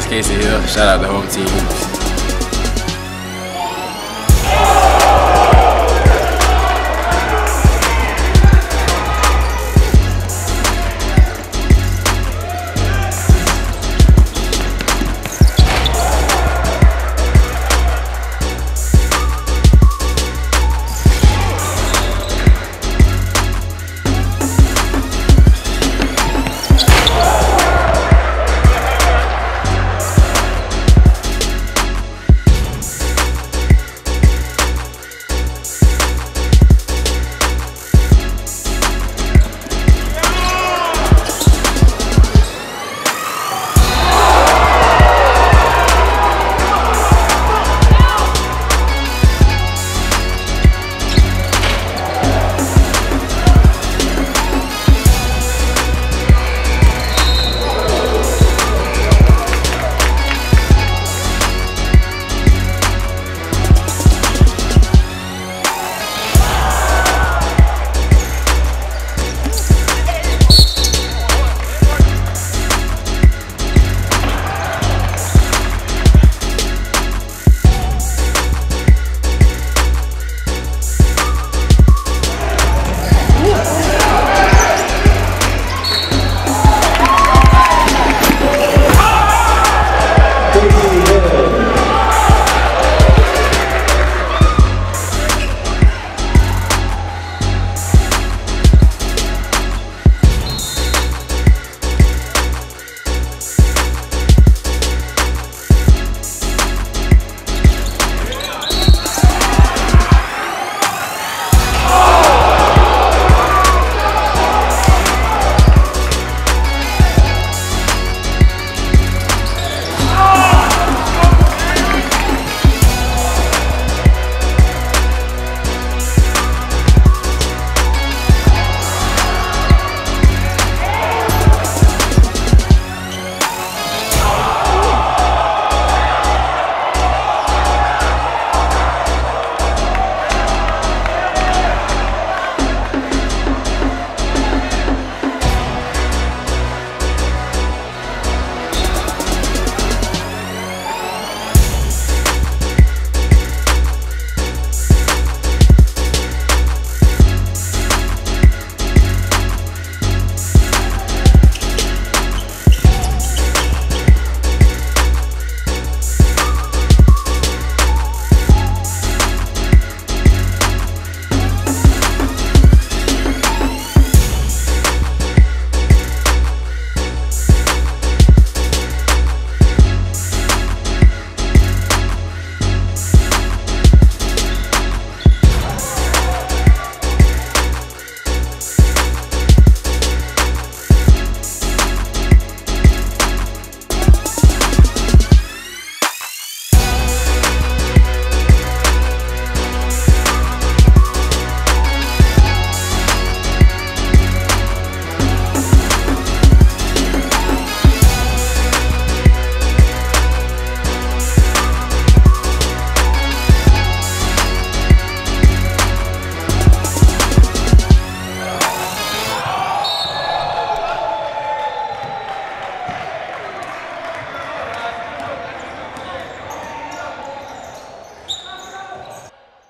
Casey Hill. Shout out the home team.